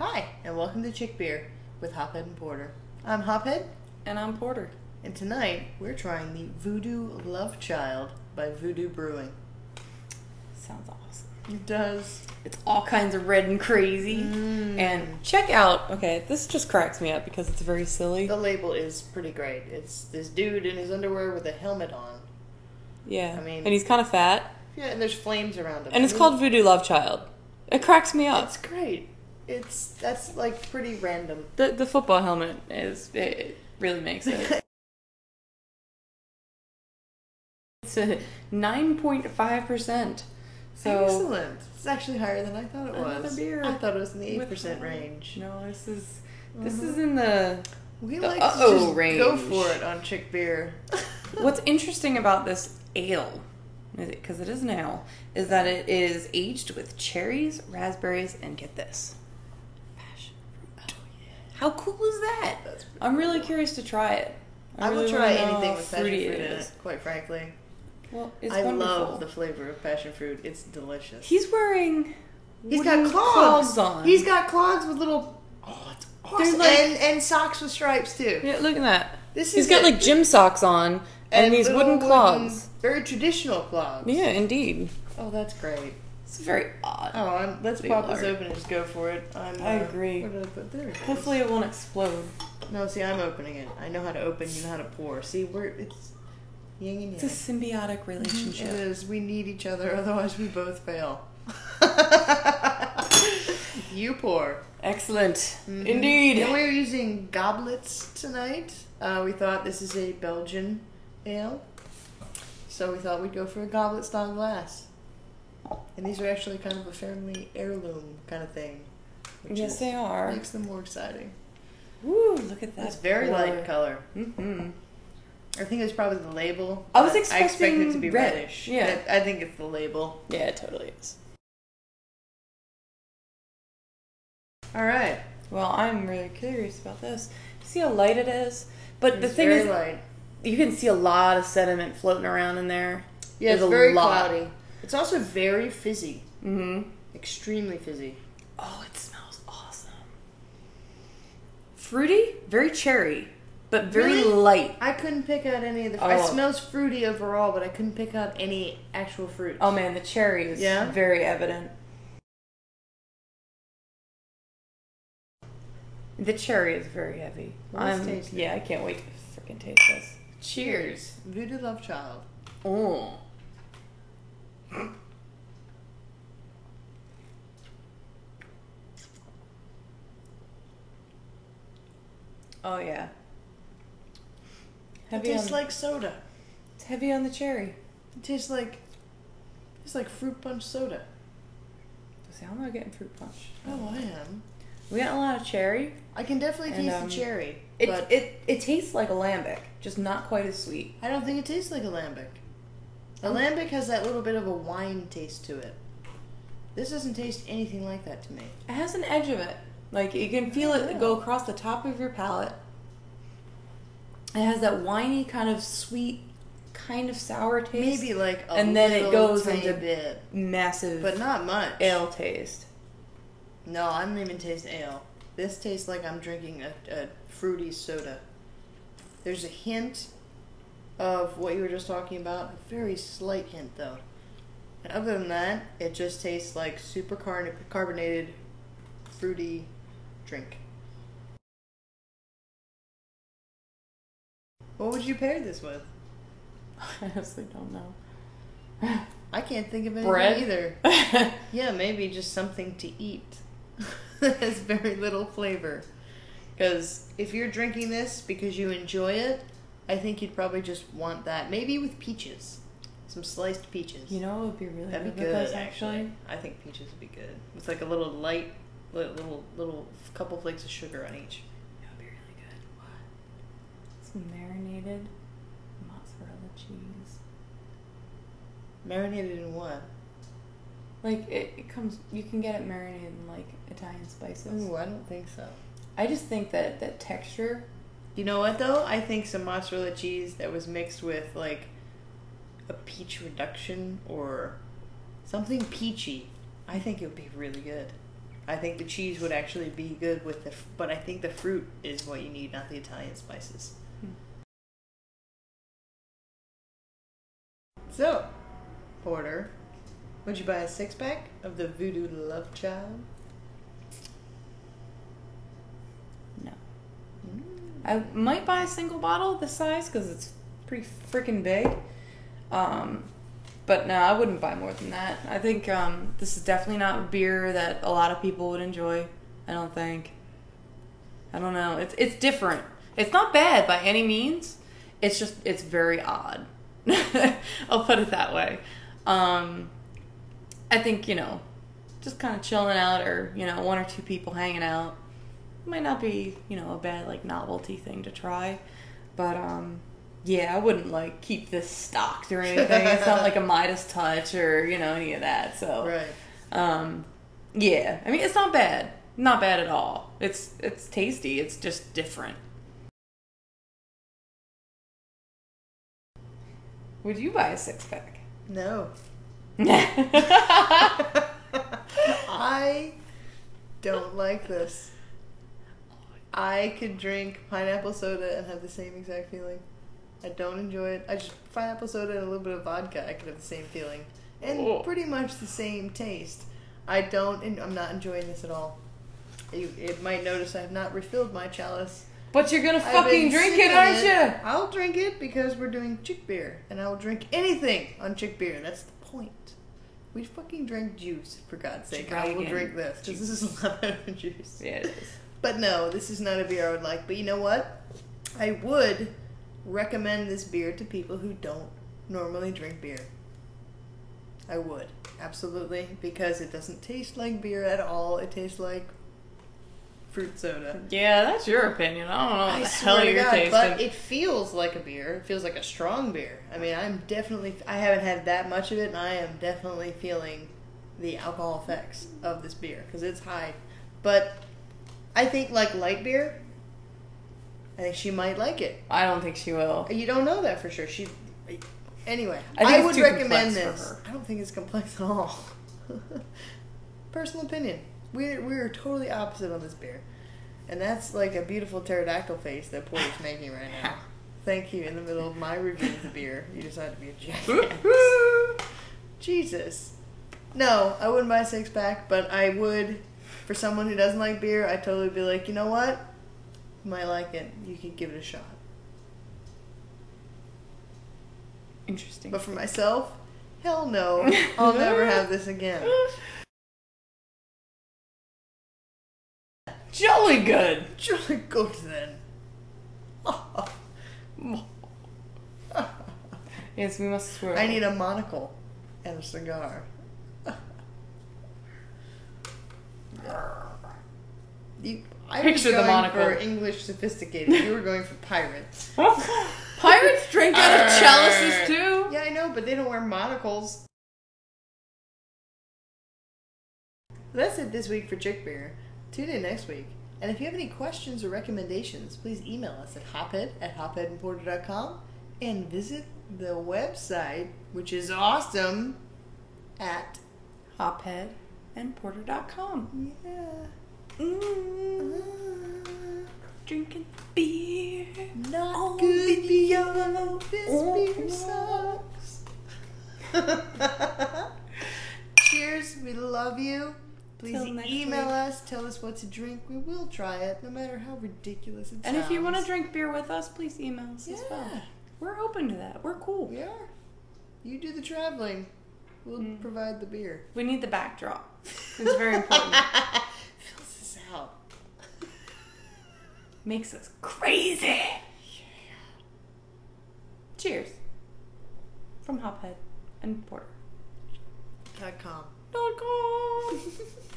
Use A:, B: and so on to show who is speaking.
A: Hi, and welcome to Chick Beer with Hophead and Porter. I'm Hophead,
B: And I'm Porter.
A: and tonight we're trying the Voodoo Love Child by Voodoo Brewing.
B: Sounds awesome.
A: It does.
B: It's all kinds of red and crazy.
A: Mm.
B: And check out, okay, this just cracks me up because it's very silly.
A: The label is pretty great. It's this dude in his underwear with a helmet on.
B: Yeah.
A: I mean-
B: and he's kind of fat.
A: Yeah, and there's flames around him.
B: And it's called Voodoo Love Child. It cracks me up.
A: It's great. It's that's like pretty random.
B: The, the football helmet is, it, really makes it. it's a 9.5%. So,
A: Excellent. It's actually higher than I thought it
B: Another
A: was.
B: beer
A: I thought it was in the eight percent range.
B: no, this is, this
A: Mhm.
B: is in the,
A: We
B: The
A: like to go
B: range.
A: for it on Chick Beer.
B: What's interesting about this ale, because it is an ale, is that it is aged with cherries, raspberries, and get this. How cool is that?
A: That's
B: I'm really curious to try it.
A: I, will
B: really
A: try anything
B: how
A: with passion fruit
B: it
A: in it. Quite frankly,
B: Well, it's
A: I
B: wonderful.
A: love the flavor of passion fruit. It's delicious.
B: He's wearing.
A: He's
B: wooden
A: got clogs.
B: on.
A: He's got clogs with little. Oh, it's awesome.
B: like-
A: and and socks with stripes too.
B: Yeah, look at that.
A: This
B: He's
A: is
B: got
A: it.
B: like gym socks on and, these wooden clogs.
A: very traditional clogs.
B: Yeah, indeed.
A: Oh, that's great.
B: It's very odd.
A: Oh, I'm, let's
B: Big
A: pop this open and just go for it. I'm,
B: I
A: uh,
B: agree.
A: Where did I put there? it is.
B: Hopefully, it won't explode.
A: No, see, I'm opening it. I know how to open. You know how to pour. See, we're it's yin and
B: It's a symbiotic relationship.
A: It is. We need each other, otherwise we both fail. you pour.
B: Excellent.
A: Mhm.
B: Indeed.
A: And we're using goblets tonight. Uh, we thought this is a Belgian ale, so we thought we'd go for a goblet style glass. And these are actually kind of a family heirloom kind of thing. which
B: Yes,
A: is-
B: they are.
A: Makes them more exciting.
B: Woo, look at that.
A: It's very light color.
B: Mm-hmm.
A: I think it's probably the label.
B: I was
A: but I expect it to
B: expecting
A: be
B: red.
A: reddish.
B: Yeah.
A: I I think it's the label.
B: Yeah, it totally is.
A: All right.
B: Well, I'm really curious about this. See how light it is? But the thing
A: very
B: is,
A: light.
B: you can see a lot of sediment floating around in there.
A: Yeah,
B: There's
A: it's
B: a
A: very
B: lot.
A: cloudy. It's also very fizzy.
B: Mm-hmm.
A: Extremely fizzy.
B: Oh, it smells awesome. Fruity, very cherry, but very
A: Really?
B: light.
A: I couldn't pick out any of the.
B: Oh.
A: It smells fruity overall, but I couldn't pick out any actual fruit.
B: Oh man, the cherry is
A: Yeah?
B: very evident. The cherry is very heavy.
A: Let's
B: I'm,
A: taste it.
B: yeah, I can't wait to freaking taste this. Cheers.
A: Voodoo Love Child.
B: Oh. Oh yeah.
A: It
B: Heavy on,
A: tastes like soda.
B: it's heavy on the cherry.
A: It tastes like. It's like fruit punch soda.
B: See, I'm not getting fruit punch.
A: Oh, I am.
B: We got a lot of cherry.
A: I can definitely
B: And,
A: taste
B: um,
A: the cherry,
B: It,
A: but
B: it it tastes like a lambic, just not quite as sweet.
A: I don't think it tastes like a lambic. A
B: Oh.
A: lambic has that little bit of a wine taste to it. This doesn't taste anything like that to me.
B: It has an edge of it. Like you can feel it go across the top of your palate. It has that winey kind of sweet, kind of sour taste.
A: Maybe like a
B: And then it
A: little
B: goes into-
A: bit,
B: massive
A: but not much.
B: ale taste.
A: No, I don't even taste ale. This tastes like I'm drinking a, a fruity soda. There's a hint of what you were just talking about. A very slight hint, though. And other than that, it just tastes like super carb- carbonated, fruity drink. What would you pair this with?
B: I honestly don't know.
A: I can't think of anything
B: Bread?
A: either. Yeah, maybe just something to eat that has very little flavor. Because if you're drinking this because you enjoy it, I think you'd probably just want that. Maybe with peaches. Some sliced peaches.
B: you know, it would be really
A: That'd be
B: good,
A: good,
B: with this,
A: actually. I think peaches would be good. With like a little light, li- little, little couple flakes of sugar on each.
B: It would be really good. What? Some marinated mozzarella cheese.
A: Marinated in what?
B: Like it, it comes, you can get it marinated in like Italian spices.
A: Ooh, I don't think so.
B: I just think that that texture.
A: You know what though? I think some mozzarella cheese that was mixed with like a peach reduction or something peachy. I think it would be really good. I think the cheese would actually be good with the, but I think the fruit is what you need, not the Italian spices.
B: Hmm.
A: So, Porter, would you buy a six pack of the Voodoo Love Child?
B: No.
A: Mm.
B: I might buy a single bottle this size because it's pretty freaking big. Um, but no, I wouldn't buy more than that. I think um, this is definitely not a beer that a lot of people would enjoy. I don't think. I don't know. It's it's different. It's not bad by any means. It's just it's very odd. I'll put it that way. Um, I think you know, just kind of chilling out, or you know, one or two people hanging out might not be you know a bad like novelty thing to try but um yeah i wouldn't like keep this stocked or anything. It's not like a midas touch or you know any of that so
A: Right.
B: um yeah. I mean it's not bad. Not bad at all. It's it's tasty. It's just different. Would you buy a six pack
A: No. I don't like this. I could drink pineapple soda and have the same exact feeling. I don't enjoy it. I just pineapple soda and a little bit of vodka. I could have the same feeling, and
B: Oh.
A: pretty much the same taste. I don't. I'm not enjoying this at all. You it might notice I have not refilled my chalice.
B: but you're gonna fucking drink it aren't you
A: I'll drink it because we're doing chick beer, and I will drink anything on chick beer. That's the point. We fucking drink juice, for God's sake. I will drink this because this is a lot better than juice.
B: yeah it is
A: But no, this is not a beer I would like. But you know what? I would recommend this beer to people who don't normally drink beer. I would absolutely because it doesn't taste like beer at all. It tastes like fruit soda.
B: yeah that's your opinion i don't know what
A: I
B: the hell you're
A: God,
B: tasting
A: but it feels like a beer. It feels like a strong beer. I mean, I'm definitely. I haven't had that much of it, and I am definitely feeling the alcohol effects of this beer because it's high. But I think like light beer. I think she might like it.
B: i don't think she will
A: You don't know that for sure. She. Anyway,
B: I
A: I, would recommend this. I don't think it's complex at all. Personal opinion. We're we're totally opposite on this beer, and that's like a beautiful pterodactyl face that Porter's making right now. Thank you. In the middle of my review of the beer, you decided to be a jackass. Jesus. No, I wouldn't buy a six pack, but I would, for someone who doesn't like beer, I'd totally be like, you know what? You might like it. You could give it a shot.
B: Interesting.
A: But for myself, hell no. I'll never have this again.
B: Jolly good.
A: Jolly good then.
B: Yes, we must swear.
A: I need a monocle and a cigar. You, I was
B: Picture the
A: going
B: monocle.
A: for English sophisticated. You were going for pirates.
B: Pirates drink out of chalices too.
A: Yeah, I know, but they don't wear monocles. That's it this week for Chick Beer. Tune in next week. And if you have any questions or recommendations, please email us at hophead at hopheadandporter.com and visit the website, which is awesome, at
B: Hophead and porter.com.
A: yeah.
B: Mm, drinking beer.
A: Not
B: Oh,
A: good
B: video.
A: This
B: Oh.
A: beer sucks. Cheers. We love you. Please email
B: week.
A: us. Tell us what to drink. We will try it, no matter how ridiculous it
B: And
A: sounds.
B: if you want to drink beer with us, please email us
A: yeah,
B: as well. We're open to that. We're cool.
A: we are. You do the traveling. We'll
B: Mm.
A: provide the beer.
B: We need the backdrop. It's very important.
A: Fills this out.
B: Makes us crazy. Cheers. From Hophead and Porter.
A: Dot com.
B: Dot com.